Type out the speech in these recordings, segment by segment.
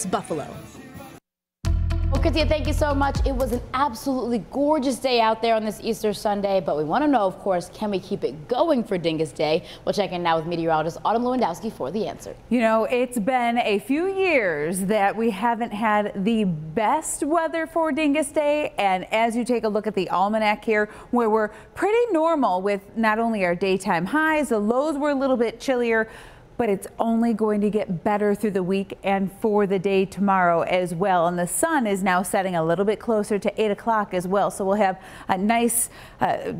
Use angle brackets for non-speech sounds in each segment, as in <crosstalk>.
News Buffalo. Well, Katia, thank you so much. It was an absolutely gorgeous day out there on this Easter Sunday, but we want to know, of course, can we keep it going for Dingus Day? We'll check in now with meteorologist Autumn Lewandowski for the answer. You know, it's been a few years that we haven't had the best weather for Dingus Day, and as you take a look at the almanac here, where we're pretty normal with not only our daytime highs, the lows were a little bit chillier, but it's only going to get better through the week and for the day tomorrow as well. And the sun is now setting a little bit closer to 8 o'clock as well. So we'll have a nice uh,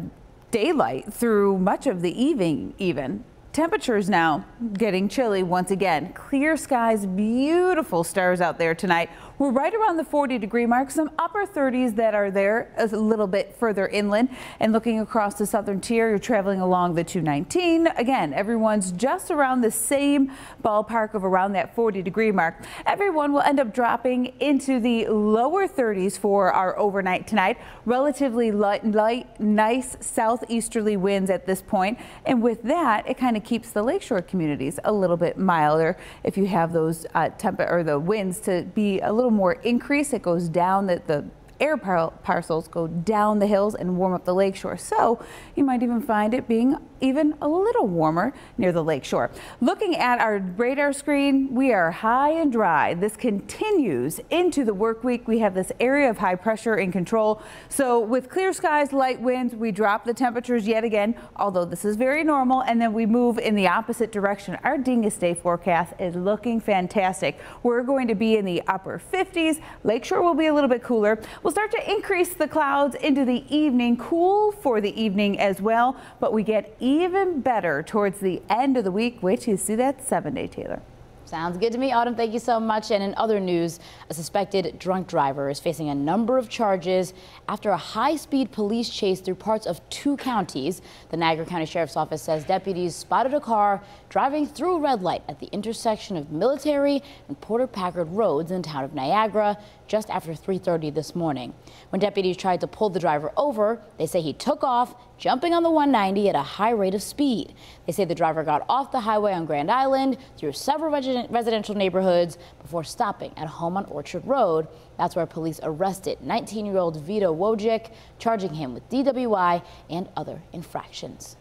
daylight through much of the evening even. Temperatures now getting chilly once again. Clear skies, beautiful stars out there tonight. We're right around the 40 degree mark, some upper 30s that are there a little bit further inland. And looking across the southern tier, you're traveling along the 219. Again, everyone's just around the same ballpark of around that 40 degree mark. Everyone will end up dropping into the lower 30s for our overnight tonight. Relatively light, light nice southeasterly winds at this point. And with that, it kind of keeps the lakeshore communities a little bit milder if you have those uh, or the winds to be a little little more increase. It goes down the, the air par parcels go down the hills and warm up the lakeshore. So you might even find it being even a little warmer near the lakeshore. Looking at our radar screen, we are high and dry. This continues into the work week. We have this area of high pressure in control. So with clear skies, light winds, we drop the temperatures yet again, although this is very normal. And then we move in the opposite direction. Our Dingus Day forecast is looking fantastic. We're going to be in the upper 50s. Lakeshore will be a little bit cooler. We'll start to increase the clouds into the evening, cool for the evening as well, but we get even better towards the end of the week. which you see that seven day, Taylor. Sounds good to me, Autumn. Thank you so much. And in other news, a suspected drunk driver is facing a number of charges after a high-speed police chase through parts of two counties. The Niagara County Sheriff's Office says deputies spotted a car driving through a red light at the intersection of Military and Porter Packard roads in the town of Niagara just after 3.30 this morning. When deputies tried to pull the driver over, they say he took off, jumping on the 190 at a high rate of speed. They say the driver got off the highway on Grand Island through several residential neighborhoods before stopping at home on Orchard Road. That's where police arrested 19-year-old Vito Wojcik, charging him with DWI and other infractions.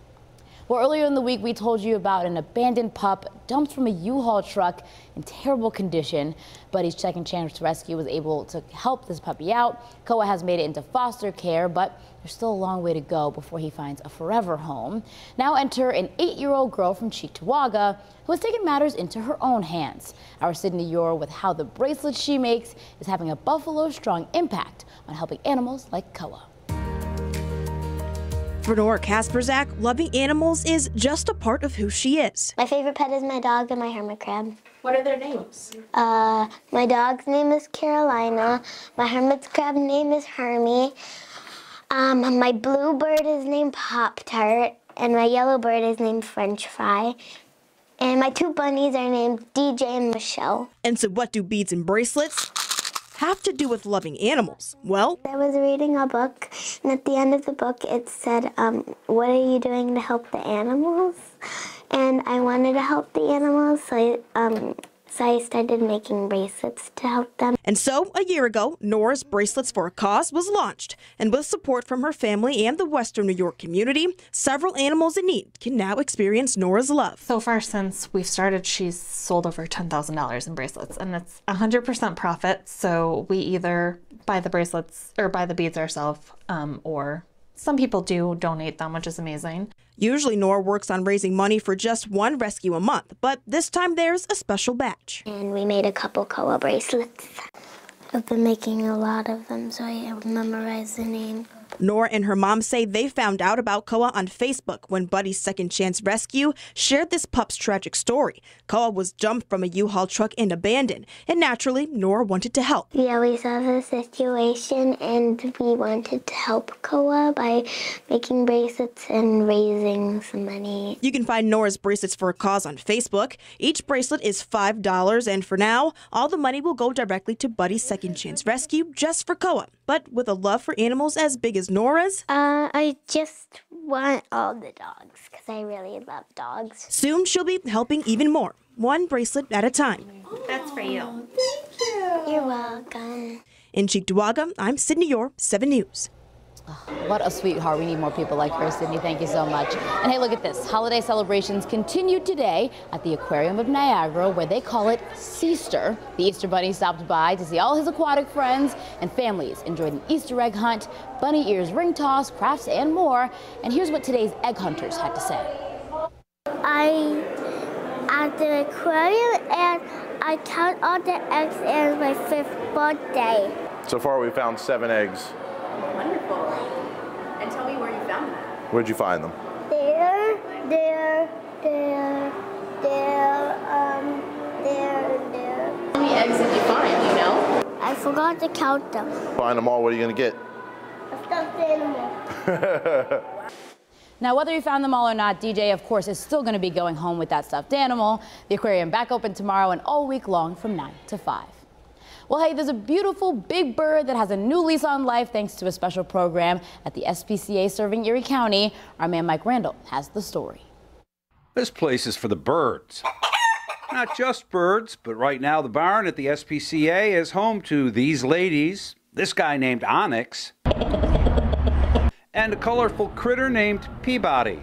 Well, earlier in the week, we told you about an abandoned pup dumped from a U-Haul truck in terrible condition. Buddy's Second Chance Rescue was able to help this puppy out. Koa has made it into foster care, but there's still a long way to go before he finds a forever home. Now enter an eight-year-old girl from Cheektowaga who has taken matters into her own hands. Our Sydney Ure with how the bracelet she makes is having a Buffalo strong impact on helping animals like Koa. For Norah Kasperzak, loving animals is just a part of who she is. My favorite pet is my dog and my hermit crab. What are their names? Uh, my dog's name is Carolina. My hermit crab name is Hermie. Um, my blue bird is named Pop Tart, and my yellow bird is named French Fry. And my two bunnies are named DJ and Michelle. And so, what do beads and bracelets have to do with loving animals? Well, I was reading a book, and at the end of the book, it said, um, What are you doing to help the animals? And I wanted to help the animals, so I um, so I started making bracelets to help them. And so, a year ago, Norah's Bracelets for a Cause was launched. And with support from her family and the Western New York community, several animals in need can now experience Norah's love. So far, since we've started, she's sold over $10,000 in bracelets, and it's 100% profit. So we either buy the bracelets or buy the beads ourselves, um, or some people do donate them, which is amazing. Usually, Norah works on raising money for just one rescue a month, but this time there's a special batch. And we made a couple Koa bracelets. I've been making a lot of them, so I memorize the name. Norah and her mom say they found out about Koa on Facebook when Buddy's Second Chance Rescue shared this pup's tragic story. Koa was jumped from a U-Haul truck and abandoned, and naturally, Norah wanted to help. Yeah, we saw the situation and we wanted to help Koa by making bracelets and raising some money. You can find Norah's Bracelets for a Cause on Facebook. Each bracelet is $5, and for now, all the money will go directly to Buddy's Second Chance Rescue just for Koa. But with a love for animals as big as Norah's? Uh, I just want all the dogs because I really love dogs. Soon she'll be helping even more, one bracelet at a time. That's for you. Thank you. You're welcome. In Cheektowaga, I'm Sydney Orr, 7 News. What a sweetheart. We need more people like her, Sydney. Thank you so much. And hey, look at this. Holiday celebrations continue today at the Aquarium of Niagara, where they call it Seaster. The Easter Bunny stopped by to see all his aquatic friends, and families enjoyed an Easter egg hunt, bunny ears ring toss, crafts, and more. And here's what today's egg hunters had to say. I at the aquarium and I count all the eggs and it's my fifth birthday. So far, we found seven eggs. Wonderful. And tell me where you found them. Where'd you find them? There, there, there, there, um, there, there. How many eggs did you find? You know? I forgot to count them. Find them all. What are you gonna get? A stuffed animal. <laughs> Now, whether you found them all or not, DJ, of course, is still going to be going home with that stuffed animal. The aquarium back open tomorrow and all week long from 9 to 5. Well, hey, there's a beautiful big bird that has a new lease on life thanks to a special program at the SPCA serving Erie County. Our man Mike Randall has the story. This place is for the birds. Not just birds, but right now the barn at the SPCA is home to these ladies, this guy named Onyx, and a colorful critter named Peabody.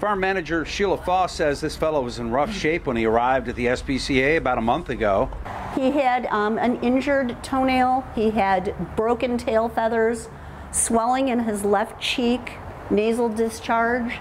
Farm manager Sheila Foss says this fellow was in rough shape when he arrived at the SPCA about a month ago. He had um, an injured toenail, he had broken tail feathers, swelling in his left cheek, nasal discharge.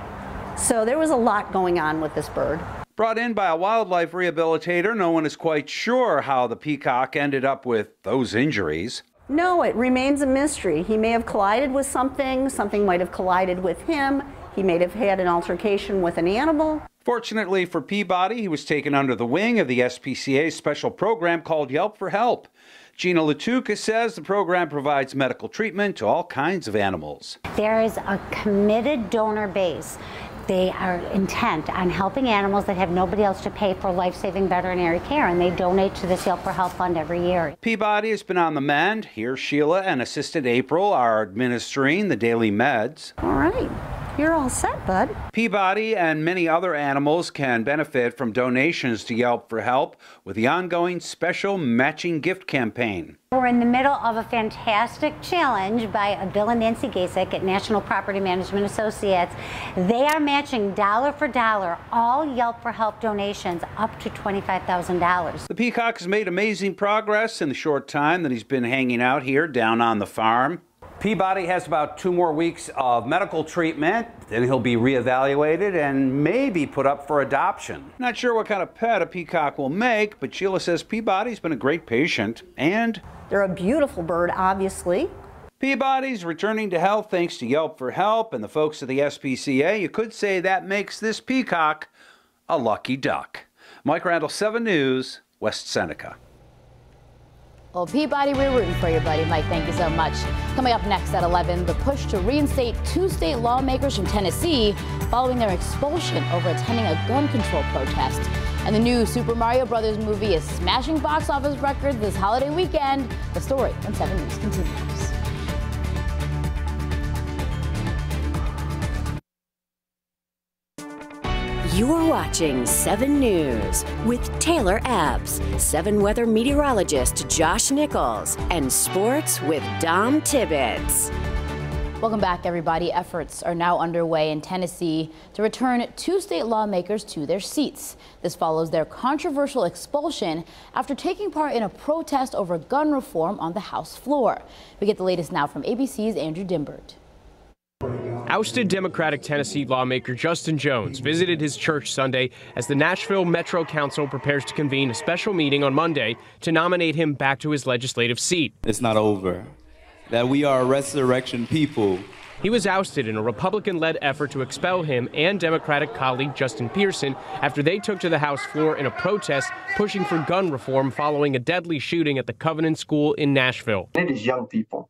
So there was a lot going on with this bird. Brought in by a wildlife rehabilitator, no one is quite sure how the peacock ended up with those injuries. No, it remains a mystery. He may have collided with something, something might have collided with him, he may have had an altercation with an animal. Fortunately for Peabody, he was taken under the wing of the SPCA's special program called Yelp for Help. Gina Lattuca says the program provides medical treatment to all kinds of animals. There is a committed donor base. They are intent on helping animals that have nobody else to pay for life-saving veterinary care, and they donate to this Yelp for Help Fund every year. Peabody has been on the mend. Here, Sheila and Assistant April are administering the daily meds. All right, you're all set, bud. Peabody and many other animals can benefit from donations to Yelp for Help with the ongoing special matching gift campaign. We're in the middle of a fantastic challenge by Bill and Nancy Gasek at National Property Management Associates. They are matching dollar for dollar all Yelp for Help donations up to $25,000. The peacock has made amazing progress in the short time that he's been hanging out here down on the farm. Peabody has about two more weeks of medical treatment, then he'll be reevaluated and maybe put up for adoption. Not sure what kind of pet a peacock will make, but Sheila says Peabody's been a great patient and They're a beautiful bird, obviously. Peabody's returning to health thanks to Yelp for Help and the folks at the SPCA. You could say that makes this peacock a lucky duck. Mike Randall, 7 News, West Seneca. Well, Peabody, we're rooting for you, buddy. Mike, thank you so much. Coming up next at 11, the push to reinstate two state lawmakers from Tennessee following their expulsion over attending a gun control protest. And the new Super Mario Brothers movie is smashing box office records this holiday weekend. The story on 7 News continues. You're watching 7 News with Taylor Epps, 7 weather meteorologist Josh Nichols, and sports with Dom Tibbetts. Welcome back, everybody. Efforts are now underway in Tennessee to return two state lawmakers to their seats. This follows their controversial expulsion after taking part in a protest over gun reform on the House floor. We get the latest now from ABC's Andrew Dymburt. Ousted Democratic Tennessee lawmaker Justin Jones visited his church Sunday as the Nashville Metro Council prepares to convene a special meeting on Monday to nominate him back to his legislative seat. It's not over. That we are a resurrection people. He was ousted in a Republican led effort to expel him and Democratic colleague Justin Pearson after they took to the House floor in a protest pushing for gun reform following a deadly shooting at the Covenant School in Nashville. It is young people